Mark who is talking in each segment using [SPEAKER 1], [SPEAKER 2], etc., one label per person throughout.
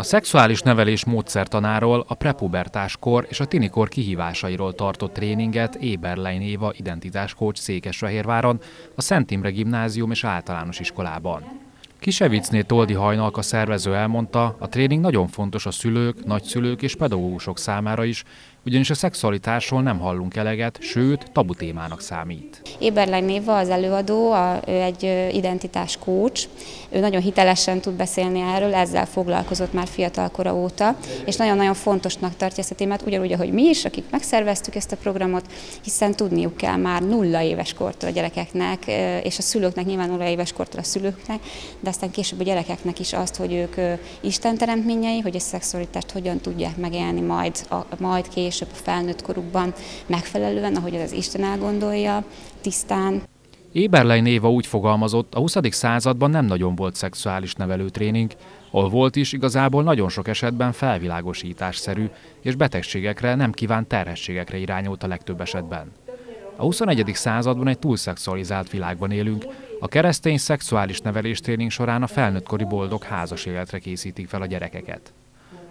[SPEAKER 1] A szexuális nevelés módszertanáról, a prepubertás kor és a tinikor kihívásairól tartott tréninget Éberlein Éva identitáskócs Székesfehérváron, a Szent Imre Gimnázium és általános iskolában. Kisevicné Toldi Hajnalka szervező elmondta, a tréning nagyon fontos a szülők, nagyszülők és pedagógusok számára is, ugyanis a szexualitásról nem hallunk eleget, sőt, tabu témának számít.
[SPEAKER 2] Éberlein Néva az előadó, a, ő egy identitás kócs, ő nagyon hitelesen tud beszélni erről, ezzel foglalkozott már fiatalkora óta, és nagyon-nagyon fontosnak tartja ezt a témát, ugyanúgy, ahogy mi is, akik megszerveztük ezt a programot, hiszen tudniuk kell már nulla éves kortól a gyerekeknek, és a szülőknek nyilván nulla éves kortól a szülőknek, de aztán később a gyerekeknek is azt, hogy ők Isten teremtményei, hogy a szexualitást hogyan tudják megélni majd, a, majd később később a felnőtt korukban megfelelően, ahogy az Isten elgondolja, tisztán.
[SPEAKER 1] Éberlein Éva úgy fogalmazott, a 20. században nem nagyon volt szexuális nevelőtréning, ahol volt is igazából nagyon sok esetben felvilágosításszerű, és betegségekre, nem kívánt terhességekre irányult a legtöbb esetben. A 21. században egy túlszexualizált világban élünk, a keresztény szexuális nevelés tréning során a felnőttkori boldog házas életre készítik fel a gyerekeket.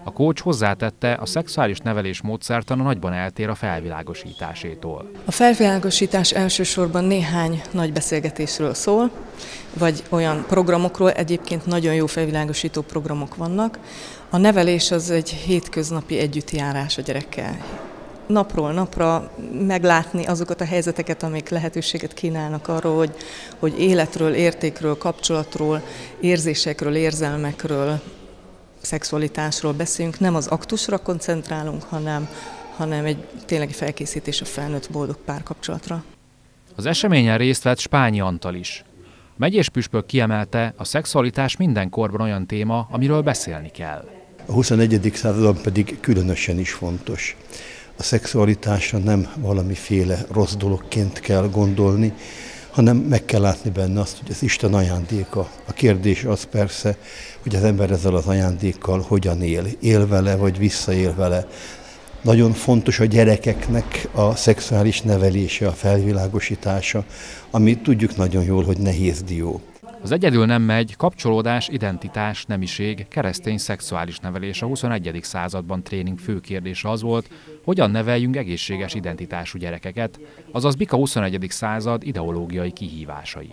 [SPEAKER 1] A kócs hozzátette, a szexuális nevelés módszertana nagyban eltér a felvilágosításétól.
[SPEAKER 3] A felvilágosítás elsősorban néhány nagy beszélgetésről szól, vagy olyan programokról, egyébként nagyon jó felvilágosító programok vannak. A nevelés az egy hétköznapi együttjárás a gyerekkel napról napra meglátni azokat a helyzeteket, amik lehetőséget kínálnak arról, hogy, hogy életről, értékről, kapcsolatról, érzésekről, érzelmekről, szexualitásról beszélünk, nem az aktusra koncentrálunk, hanem, hanem egy ténylegi felkészítés a felnőtt boldog párkapcsolatra.
[SPEAKER 1] Az eseményen részt vett Spányi Antal is. Megyés püspök kiemelte, a szexualitás minden korban olyan téma, amiről beszélni kell.
[SPEAKER 4] A 21. században pedig különösen is fontos. A szexualitásra nem valamiféle rossz dologként kell gondolni, hanem meg kell látni benne azt, hogy az Isten ajándéka. A kérdés az persze, hogy az ember ezzel az ajándékkal hogyan él. Él vele, vagy visszaél vele. Nagyon fontos a gyerekeknek a szexuális nevelése, a felvilágosítása, ami tudjuk nagyon jól, hogy nehéz dió.
[SPEAKER 1] Az egyedül nem megy, kapcsolódás, identitás, nemiség, keresztény szexuális nevelés a 21. században tréning fő kérdése az volt, hogyan neveljünk egészséges identitású gyerekeket, azaz Bika 21. század ideológiai kihívásai.